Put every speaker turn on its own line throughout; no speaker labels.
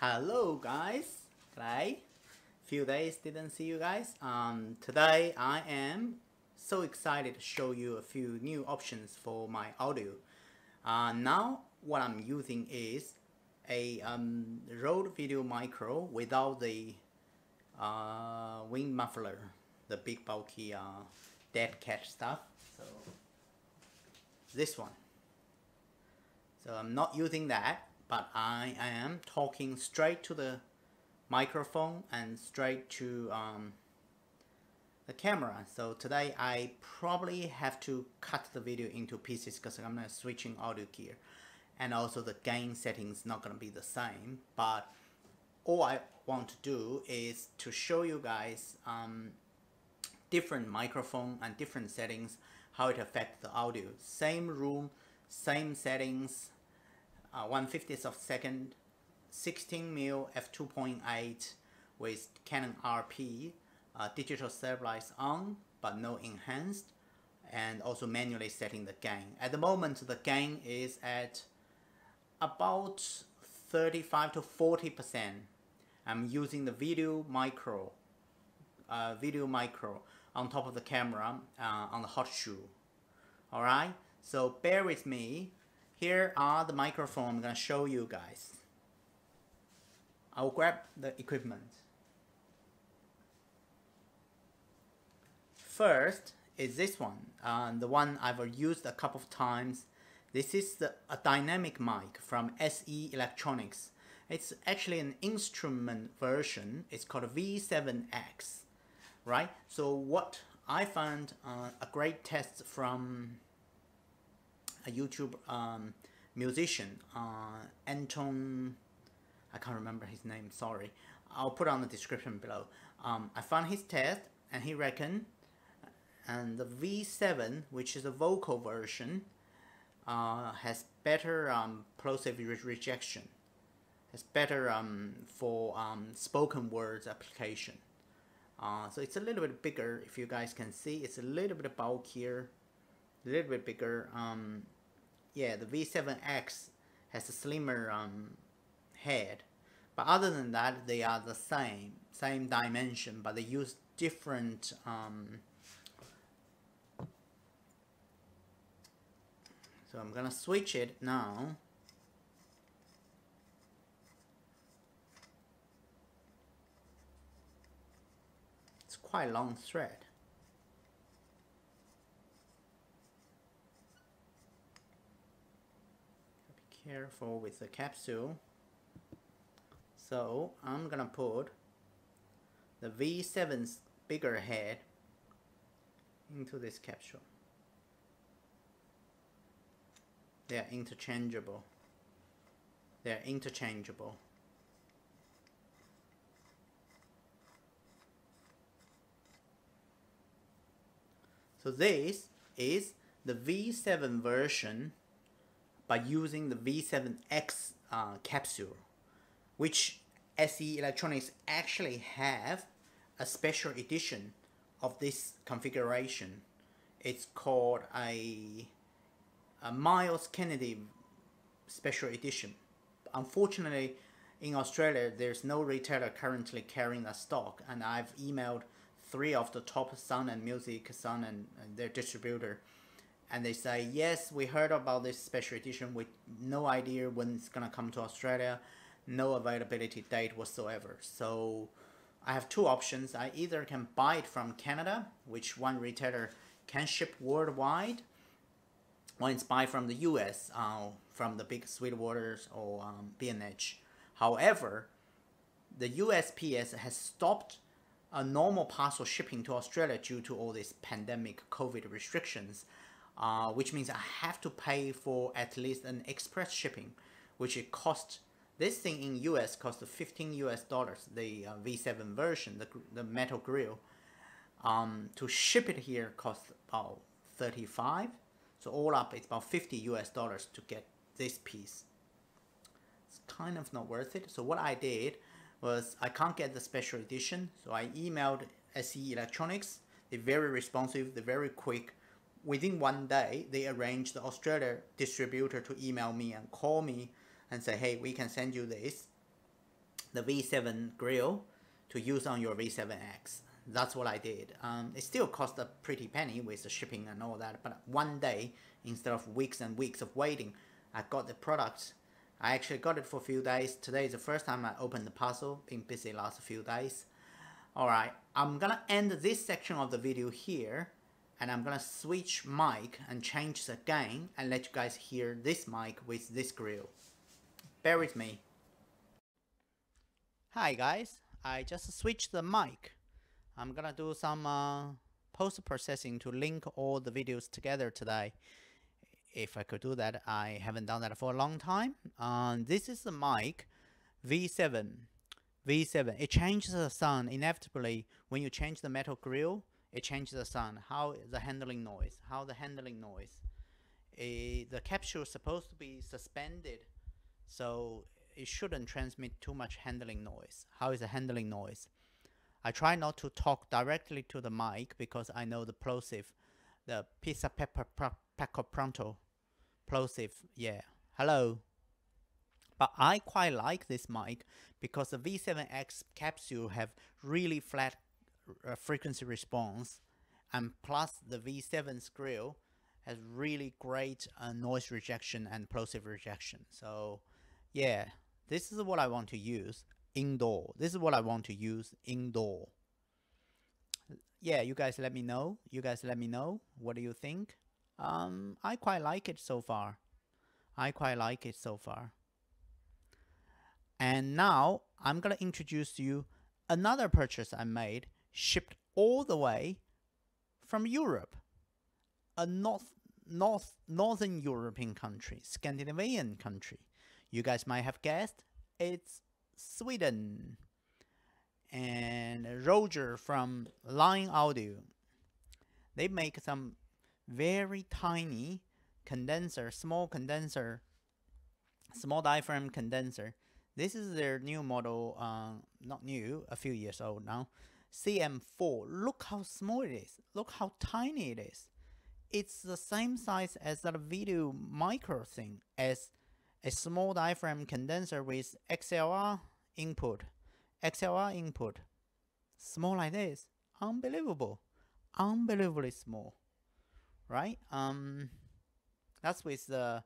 Hello guys, today few days didn't see you guys. Um, today I am so excited to show you a few new options for my audio. Uh, now what I'm using is a um, Rode Video Micro without the uh, wing muffler, the big bulky uh, dead cat stuff. So this one. So I'm not using that, but I, am talking straight to the microphone and straight to um, the camera. So today I probably have to cut the video into pieces because I'm not switching audio gear. And also the gain settings not going to be the same. But all I want to do is to show you guys um, different microphone and different settings, how it affects the audio. Same room, same settings, uh, 1 50th of second, 16 mil f2.8 with Canon RP, uh, digital stabilize on, but no enhanced, and also manually setting the gain. At the moment, the gain is at about 35 to 40 percent. I'm using the video micro, uh, video micro on top of the camera uh, on the hot shoe. All right, so bear with me. Here are the microphone I'm gonna show you guys. I'll grab the equipment. First is this one, uh, the one I've used a couple of times. This is the, a dynamic mic from SE Electronics. It's actually an instrument version. It's called V7X, right? So what I found uh, a great test from a YouTube um, musician, uh, Anton, I can't remember his name, sorry. I'll put on the description below. Um, I found his test and he reckoned and the V7, which is a vocal version, uh, has better um, plosive re rejection. It's better um, for um, spoken words application. Uh, so it's a little bit bigger, if you guys can see. It's a little bit bulkier, a little bit bigger. Um, yeah, the V7X has a slimmer um, head. But other than that, they are the same, same dimension, but they use different um, So I'm gonna switch it now. It's quite long thread. Be careful with the capsule. So I'm gonna put the V7's bigger head into this capsule. They are interchangeable. They are interchangeable. So this is the V7 version by using the V7X uh, capsule, which SE Electronics actually have a special edition of this configuration. It's called a a Myles Kennedy special edition. Unfortunately, in Australia, there's no retailer currently carrying that stock, and I've emailed three of the top sound and music sound and, and their distributor, and they say yes, we heard about this special edition with no idea when it's gonna come to Australia, no availability date whatsoever. So I have two options. I either can buy it from Canada, which one retailer can ship worldwide, one is buy from the US, uh, from the big Sweetwaters or um, B&H. However, the USPS has stopped a normal parcel shipping to Australia due to all these pandemic COVID restrictions, uh, which means I have to pay for at least an express shipping, which it cost. This thing in US cost 15 US dollars, the uh, V7 version, the, the metal grill. Um, to ship it here costs about 35 so all up, it's about 50 US dollars to get this piece. It's kind of not worth it. So what I did was I can't get the special edition. So I emailed SE Electronics. They're very responsive. They're very quick. Within one day, they arranged the Australia distributor to email me and call me and say, hey, we can send you this. the V7 grill to use on your V7X. That's what I did. Um, it still cost a pretty penny with the shipping and all that, but one day instead of weeks and weeks of waiting, I got the product. I actually got it for a few days. Today is the first time I opened the parcel. Been busy last few days. Alright, I'm gonna end this section of the video here and I'm gonna switch mic and change the gain and let you guys hear this mic with this grill. Bear with me. Hi guys, I just switched the mic. I'm gonna do some uh, post-processing to link all the videos together today. If I could do that, I haven't done that for a long time. Um, this is the mic V7. V7, it changes the sound inevitably when you change the metal grill it changes the sound, how the handling noise, how the handling noise. A, the capsule is supposed to be suspended, so it shouldn't transmit too much handling noise. How is the handling noise? I try not to talk directly to the mic because I know the plosive, the pizza pepper pepper pronto plosive, yeah. Hello. But I quite like this mic because the V7X capsule have really flat uh, frequency response and plus the V7 grill has really great uh, noise rejection and plosive rejection. So yeah, this is what I want to use indoor. This is what I want to use indoor. Yeah, you guys let me know. You guys let me know. What do you think? Um, I quite like it so far. I quite like it so far. And now I'm gonna introduce you another purchase I made shipped all the way from Europe, a north, north, northern European country, Scandinavian country. You guys might have guessed it's Sweden. And Roger from Line Audio, they make some very tiny condenser, small condenser, small diaphragm condenser. This is their new model, uh, not new, a few years old now. CM4. Look how small it is. Look how tiny it is. It's the same size as that video micro thing as a small diaphragm condenser with XLR input. XLR input. Small like this. Unbelievable. Unbelievably small. Right? Um that's with the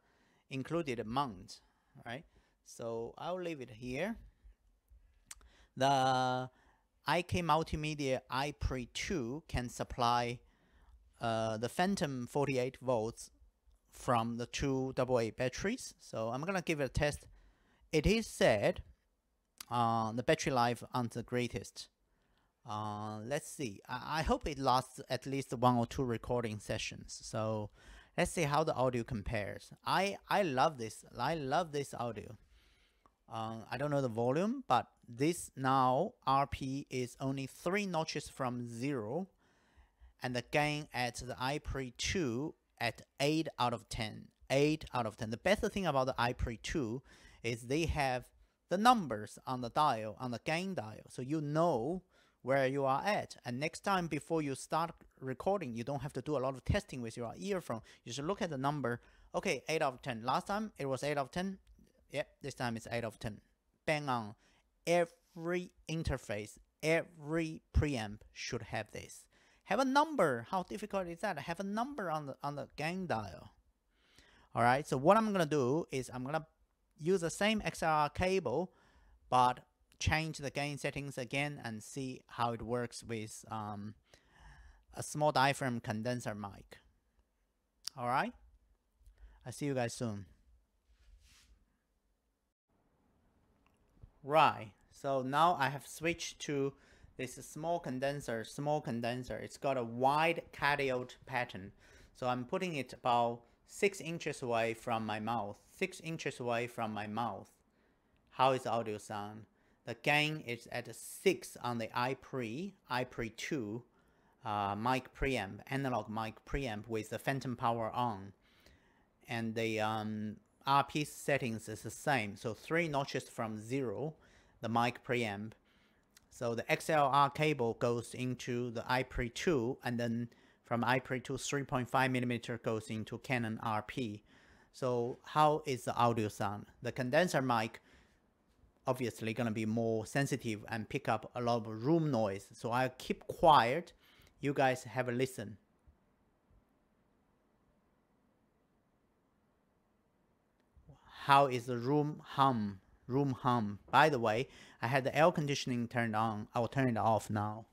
included mount, right? So I'll leave it here. The IK Multimedia iPre 2 can supply uh, the Phantom 48 volts from the two AA batteries. So I'm gonna give it a test. It is said uh, the battery life aren't the greatest. Uh, let's see. I, I hope it lasts at least one or two recording sessions. So let's see how the audio compares. I I love this. I love this audio. Uh, I don't know the volume, but this now RP is only three notches from zero, and the gain at the iPre 2 at 8 out of 10. 8 out of 10. The best thing about the iPre 2 is they have the numbers on the dial, on the gain dial, so you know where you are at. And next time before you start recording, you don't have to do a lot of testing with your earphone. You just look at the number. Okay, 8 out of 10. Last time it was 8 out of 10. Yep, this time it's 8 out of 10. Bang on. Every interface, every preamp should have this. Have a number. How difficult is that? Have a number on the on the gain dial. Alright, so what I'm gonna do is I'm gonna use the same XLR cable, but change the gain settings again and see how it works with um, a small diaphragm condenser mic. Alright? I'll see you guys soon. Right, so now I have switched to this small condenser, small condenser. It's got a wide cardioid pattern. So I'm putting it about 6 inches away from my mouth, 6 inches away from my mouth. How is audio sound? The gain is at 6 on the iPre, iPre 2 uh, mic preamp, analog mic preamp with the phantom power on. And the um, RP settings is the same. So three notches from zero, the mic preamp. So the XLR cable goes into the iPre 2 and then from iPre 2 3.5 millimeter goes into Canon RP. So how is the audio sound? The condenser mic obviously gonna be more sensitive and pick up a lot of room noise. So I keep quiet. You guys have a listen. How is the room hum? Room hum. By the way, I had the air conditioning turned on. I'll turn it off now.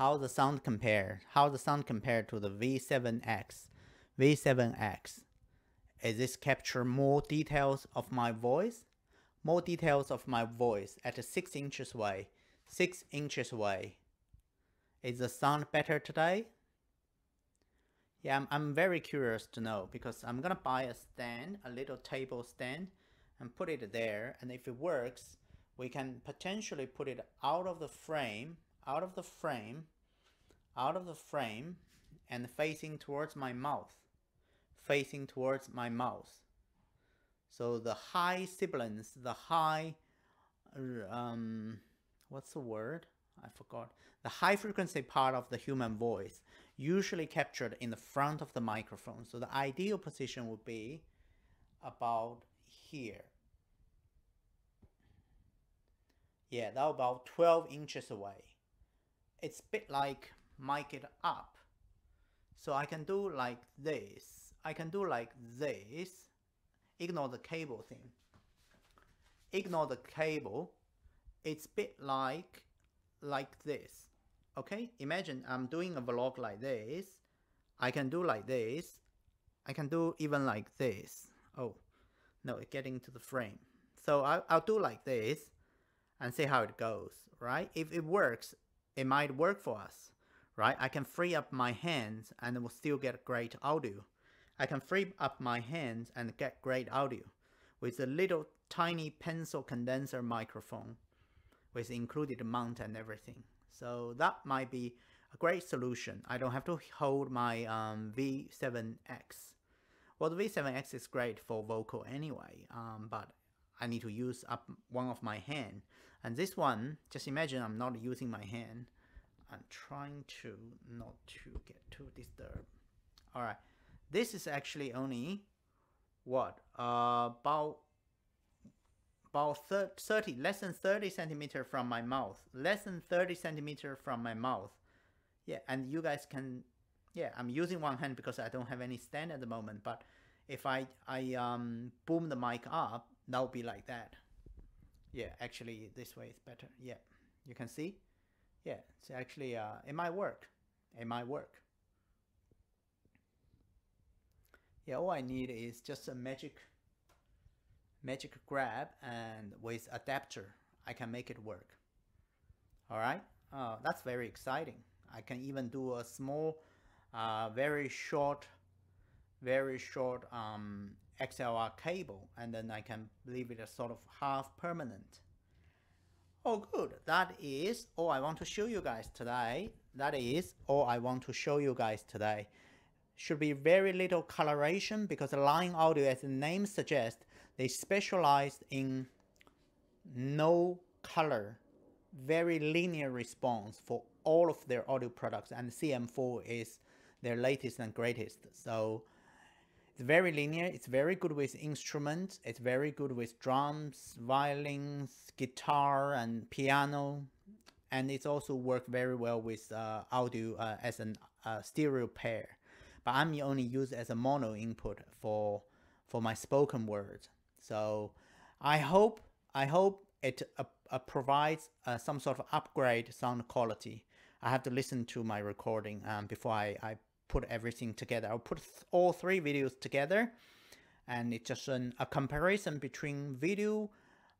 how the sound compare, how the sound compared to the V7X. V7X. Is this capture more details of my voice? More details of my voice at 6 inches away. 6 inches away. Is the sound better today? Yeah, I'm, I'm very curious to know because I'm gonna buy a stand, a little table stand and put it there and if it works, we can potentially put it out of the frame out of the frame, out of the frame and facing towards my mouth, facing towards my mouth. So the high sibilance, the high, um, what's the word? I forgot. The high frequency part of the human voice usually captured in the front of the microphone. So the ideal position would be about here. Yeah, that about 12 inches away it's a bit like mic it up. So I can do like this. I can do like this. Ignore the cable thing. Ignore the cable. It's bit like like this. Okay, imagine I'm doing a vlog like this. I can do like this. I can do even like this. Oh, no, it's getting to the frame. So I, I'll do like this and see how it goes, right? If it works, it might work for us, right? I can free up my hands and will still get great audio. I can free up my hands and get great audio with a little tiny pencil condenser microphone with included mount and everything. So that might be a great solution. I don't have to hold my um, V7X. Well, the V7X is great for vocal anyway, um, but I need to use up one of my hand. And this one, just imagine I'm not using my hand. I'm trying to not to get too disturbed. All right, this is actually only what uh, about about 30 less than 30 centimeter from my mouth less than 30 centimeter from my mouth. Yeah and you guys can yeah i'm using one hand because i don't have any stand at the moment but if i i um boom the mic up that would be like that. Yeah actually this way is better. Yeah you can see? Yeah it's actually uh, it might work. It might work. Yeah all I need is just a magic magic grab and with adapter I can make it work all right uh, that's very exciting I can even do a small uh, very short very short um, XLR cable and then I can leave it a sort of half permanent. Oh good, that is all I want to show you guys today. That is all I want to show you guys today. Should be very little coloration because the Line Audio as the name suggests, they specialized in no color, very linear response for all of their audio products and CM4 is their latest and greatest. So it's very linear. It's very good with instruments. It's very good with drums, violins, guitar, and piano. And it's also work very well with uh, audio uh, as a uh, stereo pair. But I'm only used as a mono input for for my spoken word. So I hope I hope it uh, uh, provides uh, some sort of upgrade sound quality. I have to listen to my recording um, before I, I put everything together. I'll put th all three videos together and it's just an, a comparison between video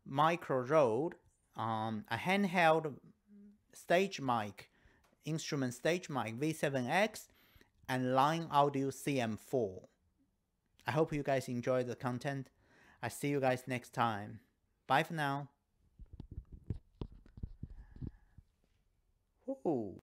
micro Rode, um, a handheld stage mic, instrument stage mic V7X and Line Audio CM4. I hope you guys enjoy the content. I see you guys next time. Bye for now. Ooh.